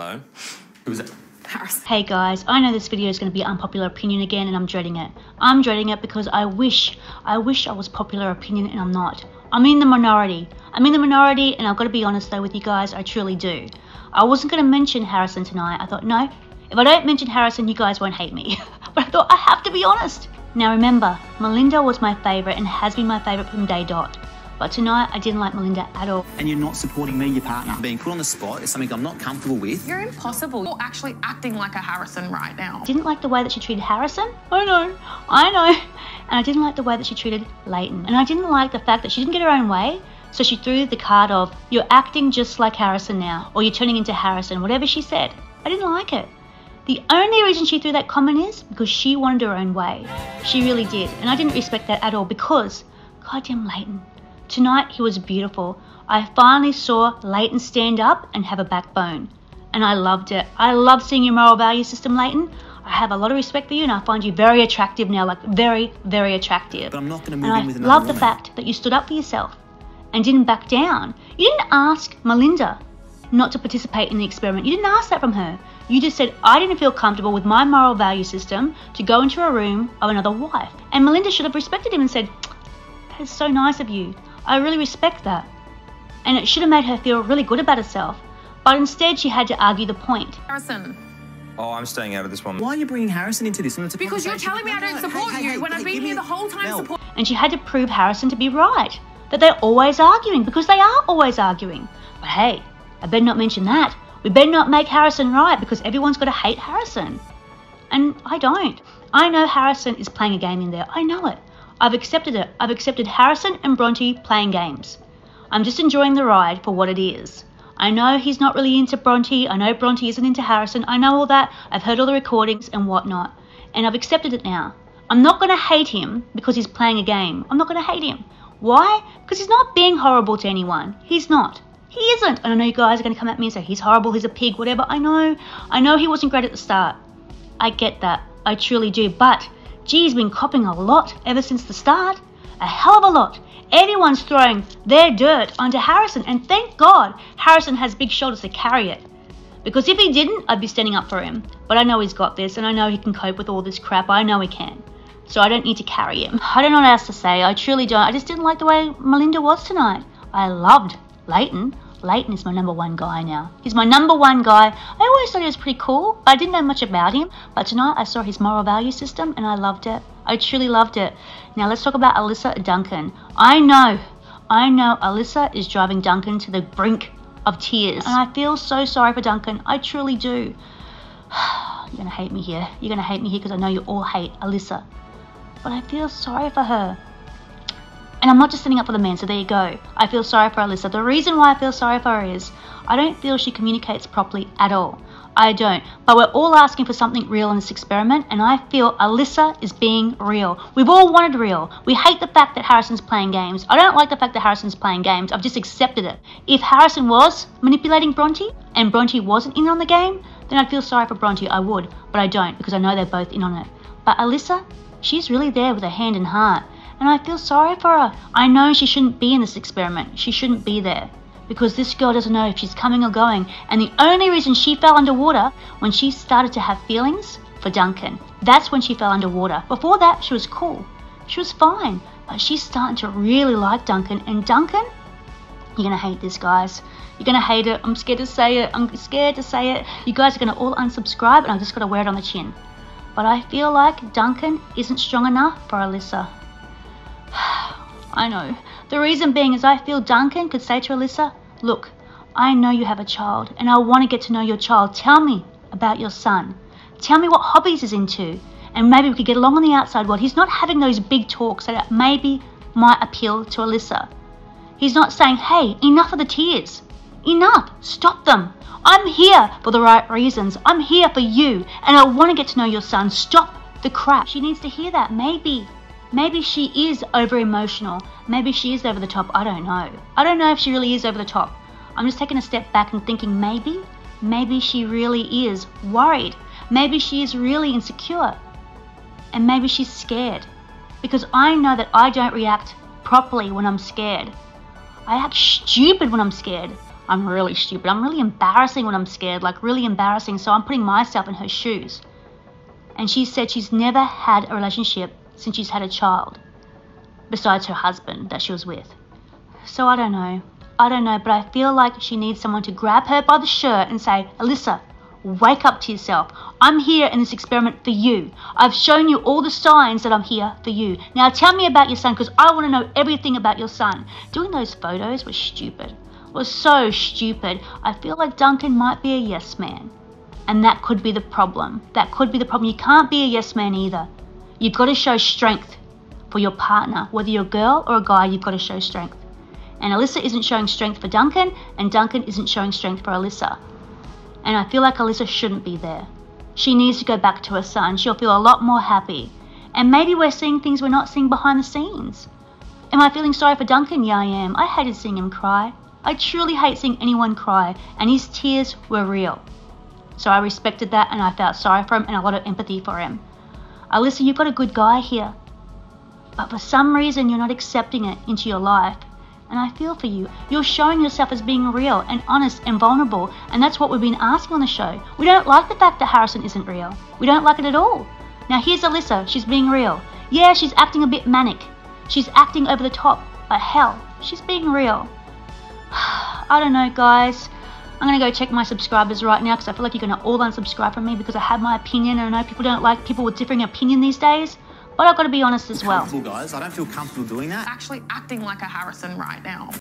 Hello? Who was it? Harris. Hey guys, I know this video is going to be unpopular opinion again and I'm dreading it. I'm dreading it because I wish, I wish I was popular opinion and I'm not. I'm in the minority. I'm in the minority and I've got to be honest though with you guys, I truly do. I wasn't going to mention Harrison tonight. I thought, no, if I don't mention Harrison, you guys won't hate me. but I thought, I have to be honest. Now remember, Melinda was my favourite and has been my favourite from day dot. But tonight, I didn't like Melinda at all. and you're not supporting me, your partner. Being put on the spot is something I'm not comfortable with. You're impossible. You're actually acting like a Harrison right now. Didn't like the way that she treated Harrison. I know, I know. And I didn't like the way that she treated Leighton. And I didn't like the fact that she didn't get her own way. So she threw the card of, you're acting just like Harrison now, or you're turning into Harrison, whatever she said. I didn't like it. The only reason she threw that comment is because she wanted her own way. She really did. And I didn't respect that at all because, goddamn Leighton. Tonight he was beautiful. I finally saw Leighton stand up and have a backbone. And I loved it. I love seeing your moral value system, Leighton. I have a lot of respect for you and I find you very attractive now, like very, very attractive. But I'm not going to move And in with another I love the woman. fact that you stood up for yourself and didn't back down. You didn't ask Melinda not to participate in the experiment. You didn't ask that from her. You just said, I didn't feel comfortable with my moral value system to go into a room of another wife. And Melinda should have respected him and said, That is so nice of you. I really respect that. And it should have made her feel really good about herself. But instead, she had to argue the point. Harrison. Oh, I'm staying out of this one. Why are you bringing Harrison into this? It's Because you're telling me I don't support Hey, hey, you when hey, I've been here the whole time Mel, supporting. and she had to prove Harrison to be right. That they're always arguing, because they are always arguing. But hey, I better not mention that. We better not make Harrison right, because everyone's got to hate Harrison. And I don't. I know Harrison is playing a game in there. I know it. I've accepted it. I've accepted Harrison and Bronte playing games. I'm just enjoying the ride for what it is. I know he's not really into Bronte. I know Bronte isn't into Harrison. I know all that. I've heard all the recordings and whatnot. And I've accepted it now. I'm not going to hate him because he's playing a game. I'm not going to hate him. Why? Because he's not being horrible to anyone. He's not. He isn't. And I know you guys are going to come at me and say he's horrible, he's a pig, whatever. I know. I know he wasn't great at the start. I get that. I truly do. But, he's been copping a lot ever since the start. A hell of a lot. Everyone's throwing their dirt onto Harrison. And thank God Harrison has big shoulders to carry it. Because if he didn't, I'd be standing up for him. But I know he's got this, and I know he can cope with all this crap. I know he can. So I don't need to carry him. I don't know what else to say. I truly don't. I just didn't like the way Melinda was tonight. I loved Leighton. Leighton is my number one guy now. He's my number one guy. I always thought he was pretty cool, but I didn't know much about him. But tonight I saw his moral value system and I loved it. I truly loved it. Now let's talk about Alyssa Duncan. I know, I know Alyssa is driving Duncan to the brink of tears. And I feel so sorry for Duncan. I truly do. You're gonna hate me here. You're gonna hate me here because I know you all hate Alyssa. But I feel sorry for her. And I'm not just standing up for the men, so there you go. I feel sorry for Alyssa. The reason why I feel sorry for her is I don't feel she communicates properly at all. I don't. But we're all asking for something real in this experiment, and I feel Alyssa is being real. We've all wanted real. We hate the fact that Harrison's playing games. I don't like the fact that Harrison's playing games. I've just accepted it. If Harrison was manipulating Bronte, and Bronte wasn't in on the game, then I'd feel sorry for Bronte. I would. But I don't, because I know they're both in on it. But Alyssa, she's really there with her hand and heart. And I feel sorry for her. I know she shouldn't be in this experiment. She shouldn't be there. Because this girl doesn't know if she's coming or going. And the only reason she fell underwater when she started to have feelings for Duncan. That's when she fell underwater. Before that, she was cool. She was fine. But she's starting to really like Duncan. And Duncan, you're gonna hate this, guys. You're gonna hate it. I'm scared to say it. I'm scared to say it. You guys are gonna all unsubscribe, and I just gotta wear it on the chin. But I feel like Duncan isn't strong enough for Alyssa. I know. The reason being is I feel Duncan could say to Alyssa, Look, I know you have a child, and I want to get to know your child. Tell me about your son. Tell me what hobbies he's into, and maybe we could get along on the outside world. He's not having those big talks that maybe might appeal to Alyssa. He's not saying, Hey, enough of the tears. Enough. Stop them. I'm here for the right reasons. I'm here for you, and I want to get to know your son. Stop the crap. She needs to hear that. Maybe. Maybe she is over emotional. Maybe she is over the top. I don't know. I don't know if she really is over the top. I'm just taking a step back and thinking maybe, maybe she really is worried. Maybe she is really insecure. And maybe she's scared. Because I know that I don't react properly when I'm scared. I act stupid when I'm scared. I'm really stupid. I'm really embarrassing when I'm scared, like really embarrassing. So I'm putting myself in her shoes. And she said she's never had a relationship since she's had a child, besides her husband that she was with. So I don't know. I don't know, but I feel like she needs someone to grab her by the shirt and say, Alyssa, wake up to yourself. I'm here in this experiment for you. I've shown you all the signs that I'm here for you. Now tell me about your son because I want to know everything about your son. Doing those photos was stupid. Was so stupid. I feel like Duncan might be a yes man. And that could be the problem. That could be the problem. You can't be a yes man either. You've got to show strength for your partner. Whether you're a girl or a guy, you've got to show strength. And Alyssa isn't showing strength for Duncan, and Duncan isn't showing strength for Alyssa. And I feel like Alyssa shouldn't be there. She needs to go back to her son. She'll feel a lot more happy. And maybe we're seeing things we're not seeing behind the scenes. Am I feeling sorry for Duncan? Yeah, I am. I hated seeing him cry. I truly hate seeing anyone cry, and his tears were real. So I respected that and I felt sorry for him and a lot of empathy for him. Oh, Alyssa, you've got a good guy here. But for some reason, you're not accepting it into your life and I feel for you. You're showing yourself as being real and honest and vulnerable, and that's what we've been asking on the show. We don't like the fact that Harrison isn't real. We don't like it at all. Now here's Alyssa, she's being real. Yeah, she's acting a bit manic. She's acting over the top, but hell, she's being real. I don't know, guys. I'm gonna go check my subscribers right now because I feel like you're gonna all unsubscribe from me because I have my opinion and I know people don't like people with differing opinion these days. But I've got to be honest as well. Comfortable, guys. I don't feel comfortable doing that. Actually acting like a Harrison right now.